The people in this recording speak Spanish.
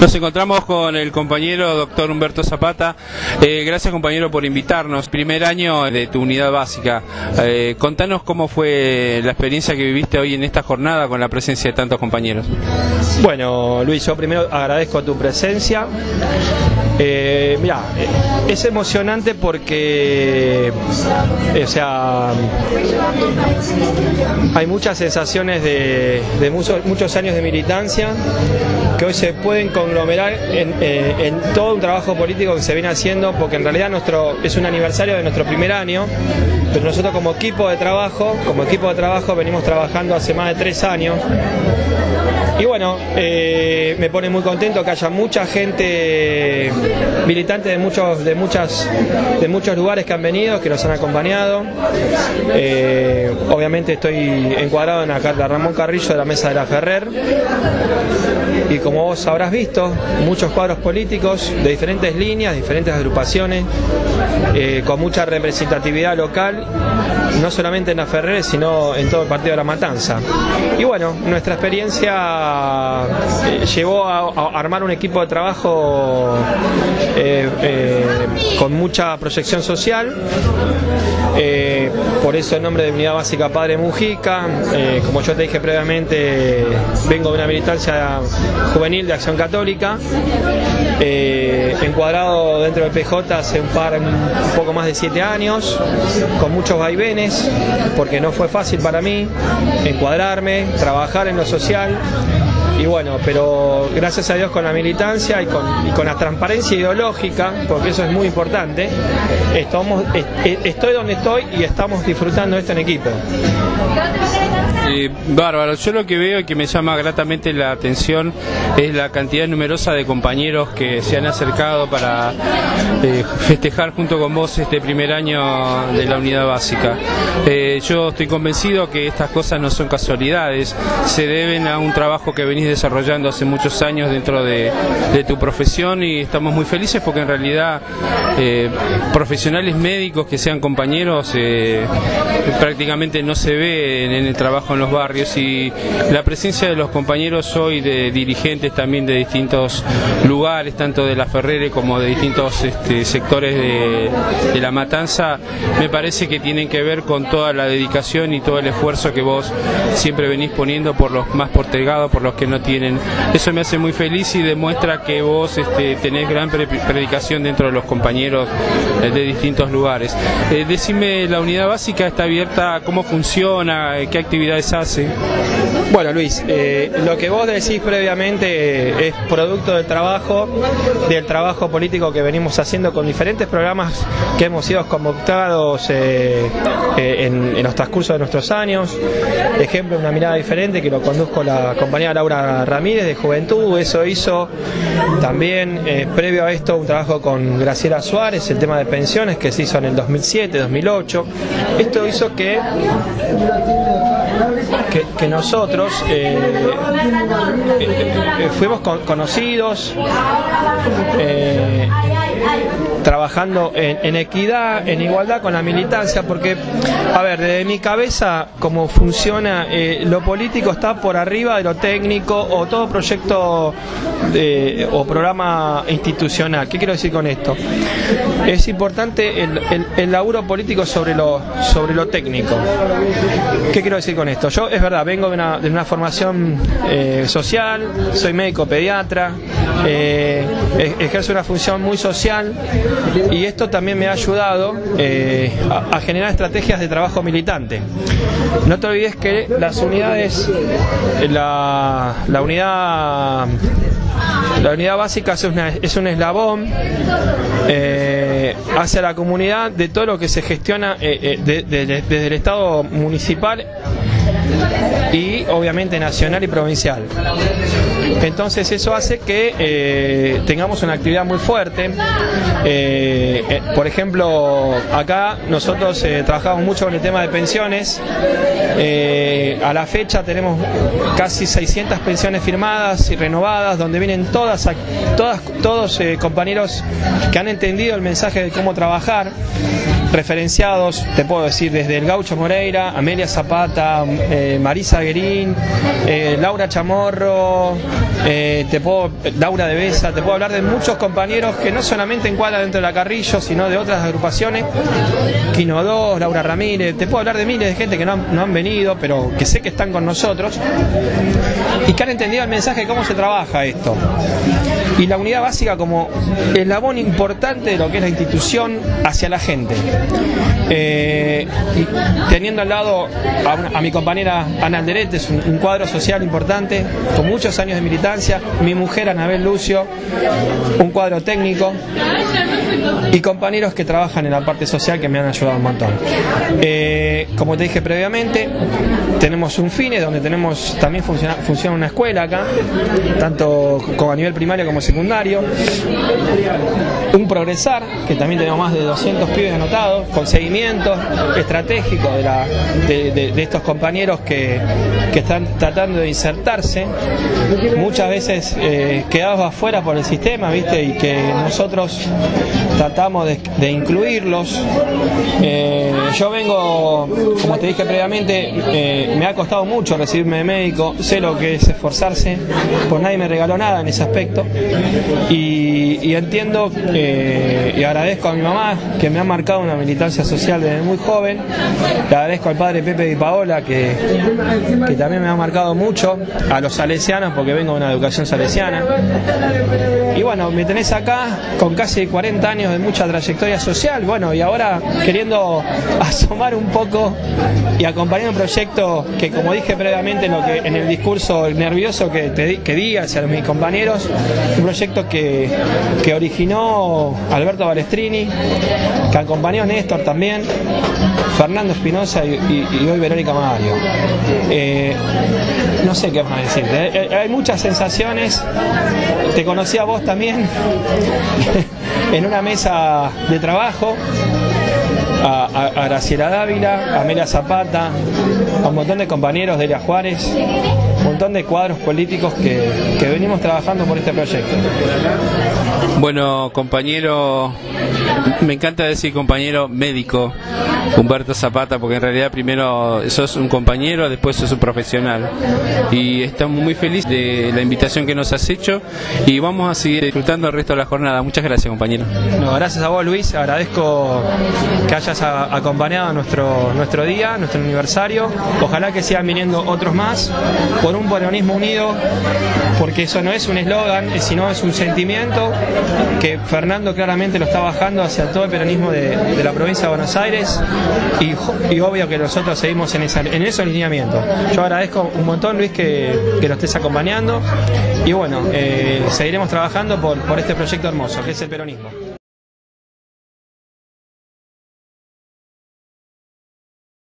Nos encontramos con el compañero doctor Humberto Zapata. Eh, gracias compañero por invitarnos. Primer año de tu unidad básica. Eh, contanos cómo fue la experiencia que viviste hoy en esta jornada con la presencia de tantos compañeros. Bueno, Luis, yo primero agradezco tu presencia. Eh, mira, es emocionante porque, o sea, hay muchas sensaciones de, muchos años de militancia que hoy se pueden conglomerar en, eh, en, todo un trabajo político que se viene haciendo, porque en realidad nuestro es un aniversario de nuestro primer año, pero nosotros como equipo de trabajo, como equipo de trabajo venimos trabajando hace más de tres años. Y bueno, eh, me pone muy contento que haya mucha gente militante de muchos, de muchas, de muchos lugares que han venido, que nos han acompañado. Eh, obviamente estoy encuadrado en la carta Ramón Carrillo de la Mesa de la Ferrer. Y como vos habrás visto, muchos cuadros políticos de diferentes líneas, diferentes agrupaciones, eh, con mucha representatividad local, no solamente en la Ferrer, sino en todo el partido de la Matanza. Y bueno, nuestra experiencia eh, llevó a, armar un equipo de trabajo eh, con mucha proyección social. Por eso el nombre de Unidad Básica Padre Mujica. Como yo te dije previamente, vengo de una militancia juvenil de Acción Católica, eh, encuadrado dentro del PJ hace un par, un poco más de siete años, con muchos vaivenes, porque no fue fácil para mí encuadrarme, trabajar en lo social y bueno, pero gracias a Dios con la militancia y con, y con la transparencia ideológica, porque eso es muy importante, estamos, estoy donde estoy y estamos disfrutando esto en equipo. Bárbaro, yo lo que veo y que me llama gratamente la atención es la cantidad numerosa de compañeros que se han acercado para eh, festejar junto con vos este primer año de la unidad básica. Eh, yo estoy convencido que estas cosas no son casualidades, se deben a un trabajo que venís desarrollando hace muchos años dentro de, tu profesión y estamos muy felices porque en realidad eh, profesionales médicos que sean compañeros prácticamente no se ve en, en, el trabajo en los barrios y la presencia de los compañeros hoy de dirigentes también de distintos lugares, tanto de la Ferrere como de distintos este, sectores de, la matanza, me parece que tienen que ver con toda la dedicación y todo el esfuerzo que vos siempre venís poniendo por los más postergados, por los que no tienen. Eso me hace muy feliz y demuestra que vos este, tenés gran predicación dentro de los compañeros eh, de distintos lugares. Eh, decime, la unidad básica está abierta, cómo funciona, qué actividades hace. Bueno, Luis, eh, lo que vos decís previamente es producto del trabajo, del trabajo político que venimos haciendo con diferentes programas que hemos sido convocados eh, eh, en, los transcurso de nuestros años. Ejemplo, una mirada diferente que lo conduzco la compañera Laura Ramírez de Juventud. Eso hizo también, previo a esto, un trabajo con Graciela Suárez, el tema de pensiones que se hizo en el 2007, 2008. Esto hizo que que, nosotros eh, eh, fuimos con, conocidos eh, trabajando en, equidad, en igualdad con la militancia, porque, a ver, desde mi cabeza, como funciona, eh, lo político está por arriba de lo técnico o todo proyecto o programa institucional. ¿Qué quiero decir con esto? Es importante el, el, el laburo político sobre lo, sobre lo técnico. ¿Qué quiero decir con esto? Yo, es verdad, vengo de una, de una formación eh, social, soy médico pediatra, eh, ejerzo una función muy social y esto también me ha ayudado eh, a, generar estrategias de trabajo militante. No te olvides que las unidades, la, la unidad la unidad básica es, una, es un eslabón eh, hacia la comunidad de todo lo que se gestiona de, de, de, desde el Estado municipal y obviamente nacional y provincial. Entonces eso hace que eh, tengamos una actividad muy fuerte. Eh, eh, por ejemplo, acá nosotros trabajamos mucho con el tema de pensiones. A la fecha tenemos casi 600 pensiones firmadas y renovadas, donde vienen todas, todas todos compañeros que han entendido el mensaje de cómo trabajar referenciados, te puedo decir, desde el Gaucho Moreira, Amelia Zapata, eh, Marisa Guerín, eh, Laura Chamorro, eh, te puedo, Laura de Besa, te puedo hablar de muchos compañeros que no solamente encuadran dentro de la Carrillo, sino de otras agrupaciones, Quino 2, Laura Ramírez, te puedo hablar de miles de gente que no no han venido, pero que sé que están con nosotros y que han entendido el mensaje de cómo se trabaja esto y la unidad básica como eslabón importante de lo que es la institución hacia la gente. Eh, teniendo al lado a, mi compañera Ana Alderete, es un, cuadro social importante, con muchos años de militancia, mi mujer Anabel Lucio, un cuadro técnico y compañeros que trabajan en la parte social que me han ayudado un montón. Eh, como te dije previamente, tenemos un FINE donde tenemos también funciona, funciona una escuela acá, tanto a nivel primario como secundario, un progresar, que también tenemos más de 200 pibes anotados, con seguimiento estratégico de, estos compañeros que, están tratando de insertarse, muchas veces eh, quedados afuera por el sistema, ¿viste? Y que nosotros tratamos de, incluirlos. Eh, yo vengo, como te dije previamente, eh, me ha costado mucho recibirme de médico, sé lo que es esforzarse, pues nadie me regaló nada en ese aspecto. Y, entiendo eh, y agradezco a mi mamá que me ha marcado una militancia social desde muy joven, le agradezco al padre Pepe y Paola que, que también me ha marcado mucho, a los salesianos porque vengo de una educación salesiana. Y bueno, me tenés acá con casi 40 años de mucha trayectoria social, bueno, y ahora queriendo asomar un poco y acompañar un proyecto que, como dije previamente lo que, en el discurso nervioso que, te, que di hacia mis compañeros, un proyecto que, originó Alberto Balestrini, que acompañó Néstor también, Fernando Espinosa y, hoy Verónica Mario. Eh, no sé qué más decir. Eh, eh, hay muchas sensaciones. Te conocí a vos también en una mesa de trabajo a, Graciela Dávila, a Amelia Zapata, a un montón de compañeros de Elia Juárez, un montón de cuadros políticos que, que venimos trabajando por este proyecto. Bueno, compañero, me encanta decir compañero médico, Humberto Zapata, porque en realidad primero sos un compañero, después sos un profesional. Y estamos muy felices de la invitación que nos has hecho y vamos a seguir disfrutando el resto de la jornada. Muchas gracias, compañero. Gracias a vos, Luis. Agradezco que hayas acompañado nuestro, nuestro día, nuestro aniversario. Ojalá que sigan viniendo otros más por un peronismo unido, porque eso no es un eslogan, sino es un sentimiento que Fernando claramente lo está bajando hacia todo el peronismo de, la provincia de Buenos Aires y, obvio que nosotros seguimos en, esa, en ese alineamiento. Yo agradezco un montón, Luis, que, lo estés acompañando y bueno, eh, seguiremos trabajando por, por este proyecto hermoso que es el peronismo.